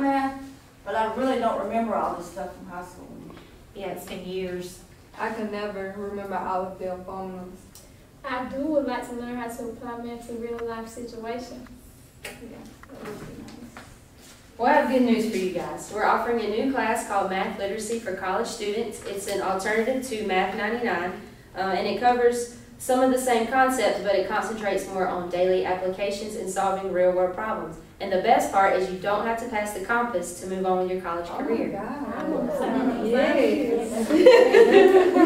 Math, but I really don't remember all this stuff from high school. Yeah, it's been years. I can never remember all of their formulas. I do would like to learn how to apply math to real life situations. Yeah, that would be nice. Well, I have good news for you guys. We're offering a new class called Math Literacy for college students. It's an alternative to Math 99, uh, and it covers some of the same concepts, but it concentrates more on daily applications and solving real world problems. And the best part is you don't have to pass the compass to move on with your college Oh my career. God. I want